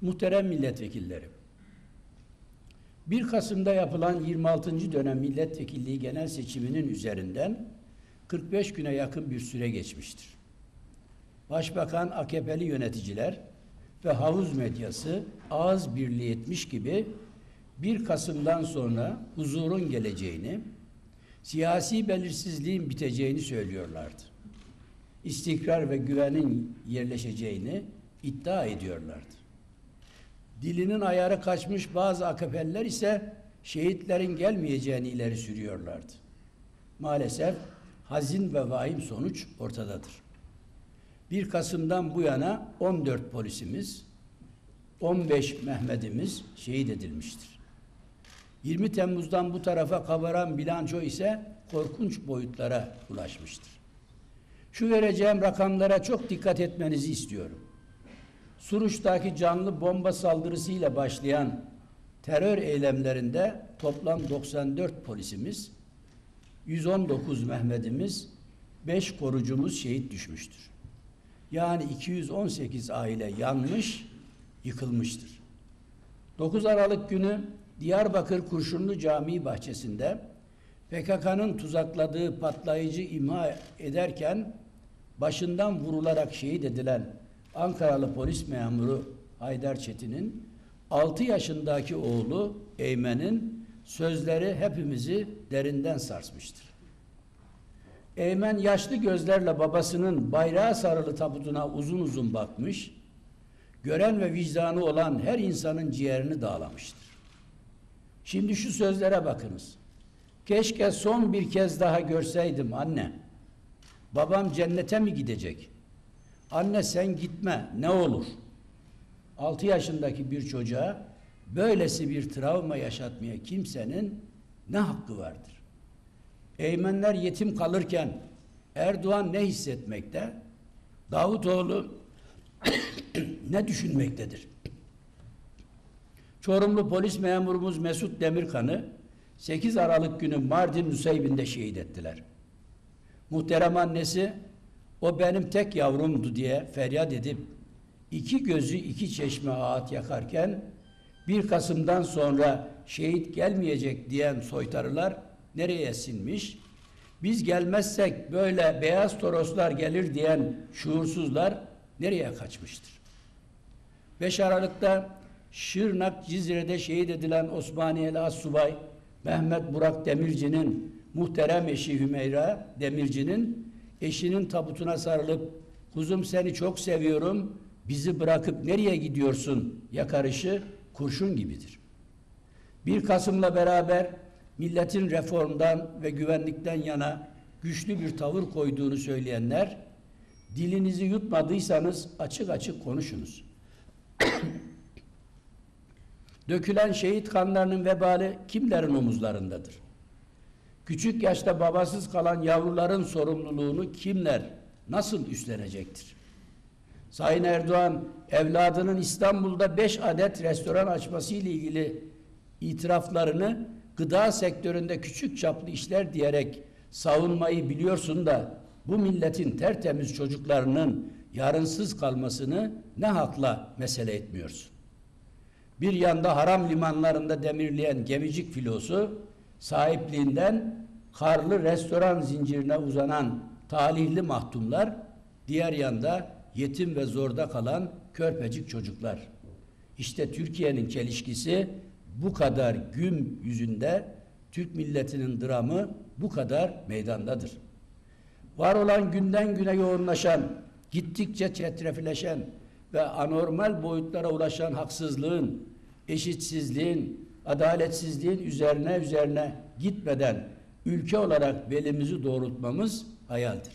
Muhterem milletvekilleri, 1 Kasım'da yapılan 26. dönem milletvekilliği genel seçiminin üzerinden 45 güne yakın bir süre geçmiştir. Başbakan, AKP'li yöneticiler ve havuz medyası ağız birliği etmiş gibi 1 Kasım'dan sonra huzurun geleceğini, siyasi belirsizliğin biteceğini söylüyorlardı. İstikrar ve güvenin yerleşeceğini iddia ediyorlardı. Dilinin ayarı kaçmış bazı AKP'liler ise şehitlerin gelmeyeceğini ileri sürüyorlardı. Maalesef hazin ve vahim sonuç ortadadır. 1 Kasım'dan bu yana 14 polisimiz, 15 Mehmet'imiz şehit edilmiştir. 20 Temmuz'dan bu tarafa kabaran bilanço ise korkunç boyutlara ulaşmıştır. Şu vereceğim rakamlara çok dikkat etmenizi istiyorum. Suruç'taki canlı bomba saldırısıyla başlayan terör eylemlerinde toplam 94 polisimiz, 119 Mehmet'imiz, 5 korucumuz şehit düşmüştür. Yani 218 aile yanmış, yıkılmıştır. 9 Aralık günü Diyarbakır Kurşunlu Camii bahçesinde PKK'nın tuzakladığı patlayıcı imha ederken başından vurularak şehit edilen Ankaralı polis memuru Haydar Çetin'in 6 yaşındaki oğlu Eymen'in sözleri hepimizi derinden sarsmıştır. Eymen yaşlı gözlerle babasının bayrağı sarılı tabutuna uzun uzun bakmış, gören ve vicdanı olan her insanın ciğerini dağlamıştır. Şimdi şu sözlere bakınız. Keşke son bir kez daha görseydim anne. Babam cennete mi gidecek? Anne sen gitme ne olur. 6 yaşındaki bir çocuğa böylesi bir travma yaşatmaya kimsenin ne hakkı vardır? Eymenler yetim kalırken Erdoğan ne hissetmekte? Davutoğlu ne düşünmektedir? Çorumlu polis memurumuz Mesut Demirkan'ı 8 Aralık günü Mardin Nusaybin'de şehit ettiler. Muhterem annesi o benim tek yavrumdu diye feryat edip iki gözü iki çeşme ağıt yakarken 1 Kasım'dan sonra şehit gelmeyecek diyen soytarılar nereye sinmiş? Biz gelmezsek böyle beyaz toroslar gelir diyen şuursuzlar nereye kaçmıştır? 5 Aralık'ta Şırnak Cizre'de şehit edilen Osmaniyeli Assubay Mehmet Burak Demirci'nin muhterem eşi Hümeyra Demirci'nin eşinin tabutuna sarılıp kuzum seni çok seviyorum bizi bırakıp nereye gidiyorsun yakarışı kurşun gibidir. 1 Kasım'la beraber milletin reformdan ve güvenlikten yana güçlü bir tavır koyduğunu söyleyenler dilinizi yutmadıysanız açık açık konuşunuz. Dökülen şehit kanlarının vebali kimlerin omuzlarındadır? Küçük yaşta babasız kalan yavruların sorumluluğunu kimler nasıl üstlenecektir? Sayın Erdoğan evladının İstanbul'da beş adet restoran açması ile ilgili itiraflarını gıda sektöründe küçük çaplı işler diyerek savunmayı biliyorsun da bu milletin tertemiz çocuklarının yarınsız kalmasını ne hakla mesele etmiyorsun? Bir yanda haram limanlarında demirleyen gemicik filosu sahipliğinden karlı restoran zincirine uzanan talihli mahtumlar, diğer yanda yetim ve zorda kalan körpecik çocuklar. İşte Türkiye'nin çelişkisi bu kadar güm yüzünde Türk milletinin dramı bu kadar meydandadır. Var olan günden güne yoğunlaşan, gittikçe çetrefileşen ve anormal boyutlara ulaşan haksızlığın, eşitsizliğin, adaletsizliğin üzerine üzerine gitmeden ülke olarak belimizi doğrultmamız hayaldir.